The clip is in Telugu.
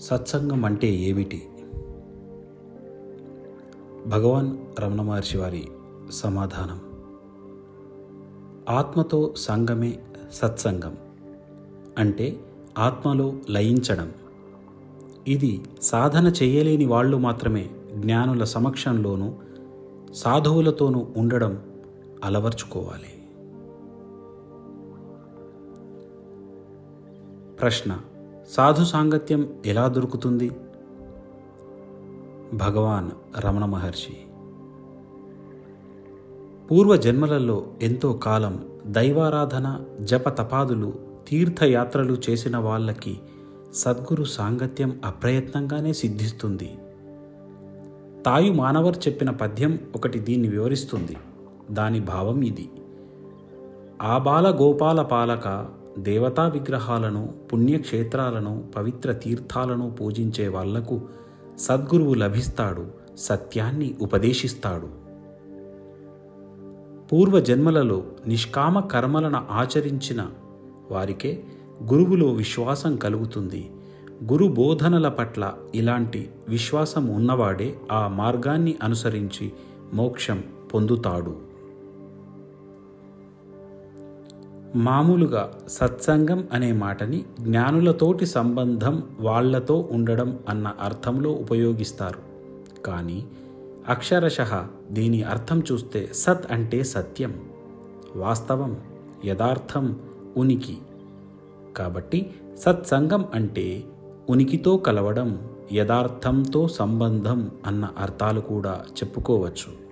సత్సంగం అంటే ఏమిటి? భగవాన్ రమణ మహర్షి వారి సమాధానం. ఆత్మతో సంగమే సత్సంగం అంటే ఆత్మలో లయించడం. ఇది సాధన చేయలేని వాళ్ళు మాత్రమే జ్ఞానుల సమక్షంలోనూ సాధువులతోనూ ఉండడం అలవర్చుకోవాలి. ప్రశ్న సాధు సాంగత్యం ఎలా దొరుకుతుంది? భగవాన్ రమణ మహర్షి. పూర్వ జన్మలలో ఎంతో కాలం దైవారాధన జప తపాదులు తీర్థయాత్రలు చేసిన వాళ్ళకి సద్గురు సాంగత్యం అప్రయత్నంగానే సిద్ధిస్తుంది. తాయు మానవర్ చెప్పిన పద్యం ఒకటి దీన్ని వివరిస్తుంది. దాని భావం ఇది. ఆ బాల గోపాల పాలక దేవతా విగ్రహాలను పుణ్యక్షేత్రాలను పవిత్ర తీర్థాలను పూజించే వాళ్ళకు సద్గురువు లభిస్తాడు సత్యాన్ని ఉపదేశిస్తాడు. పూర్వజన్మలలో నిష్కామ కర్మలను ఆచరించిన వారికే గురువులో విశ్వాసం కలుగుతుంది. గురు బోధనల పట్ల ఇలాంటి విశ్వాసం ఉన్నవాడే ఆ మార్గాన్ని అనుసరించి మోక్షం పొందుతాడు. మామూలుగా సత్సంగం అనే మాటని జ్ఞానులతోటి సంబంధం వాళ్ళతో ఉండడం అన్న అర్థంలో ఉపయోగిస్తారు. కానీ అక్షరశః దీని అర్థం చూస్తే సత్ అంటే సత్యం వాస్తవం యథార్థం ఉనికి. కాబట్టి సత్సంగం అంటే ఉనికితో కలవడం యథార్థంతో సంబంధం అన్న అర్థాలు కూడా చెప్పుకోవచ్చు.